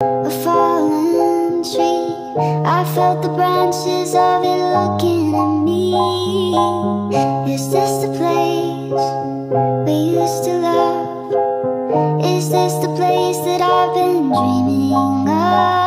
A fallen tree I felt the branches of it looking at me Is this the place we used to love? Is this the place that I've been dreaming of?